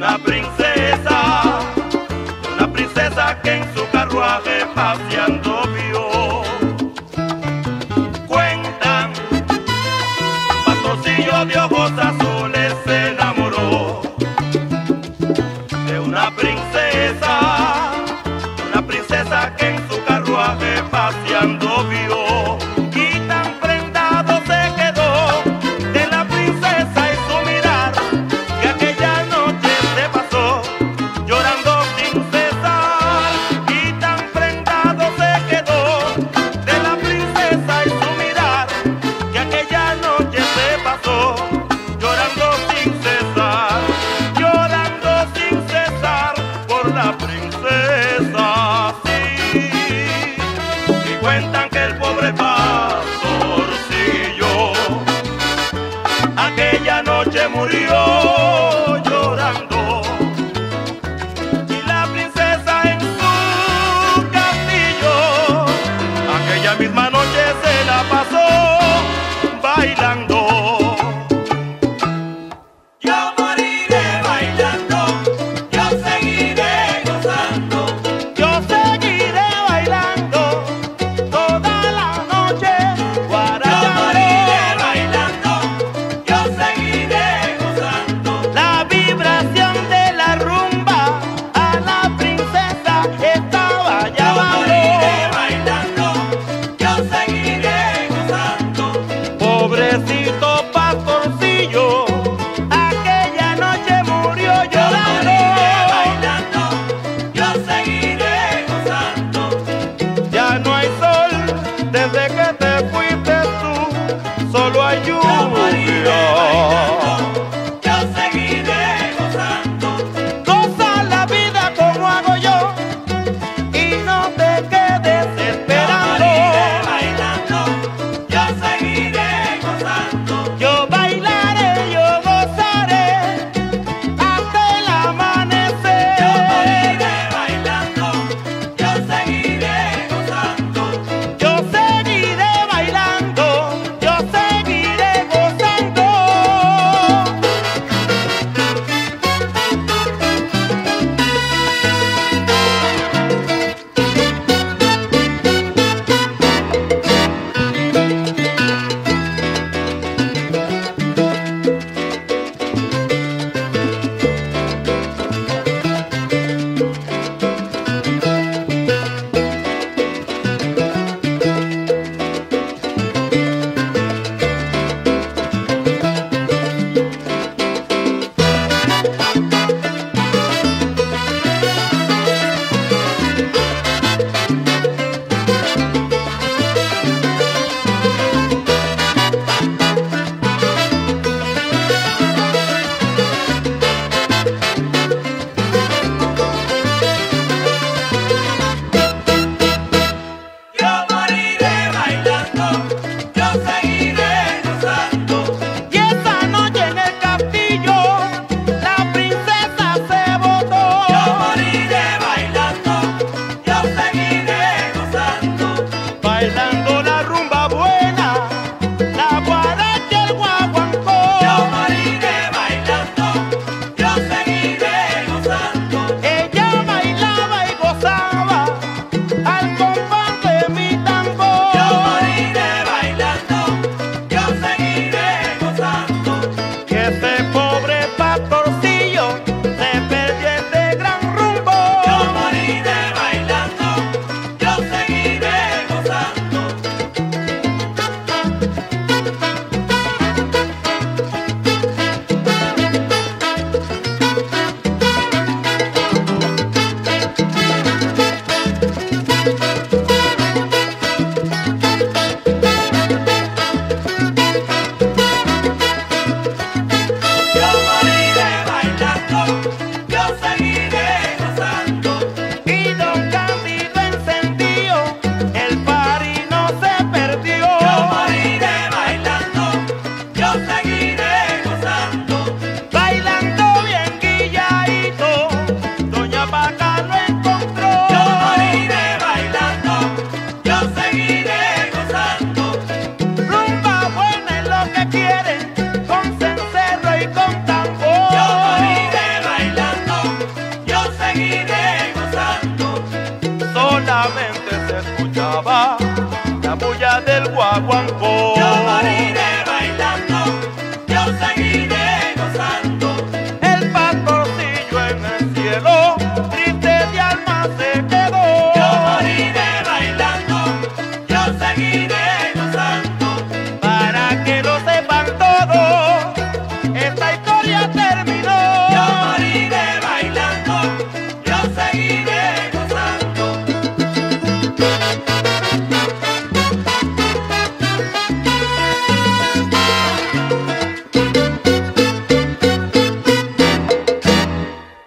una princesa, una princesa que en su carruaje paseando vio. Cuentan, Patrocillo de ojos azules se enamoró de una princesa, una princesa que en su carruaje paseando vio. Aquella noche murió solo hay Yo campo.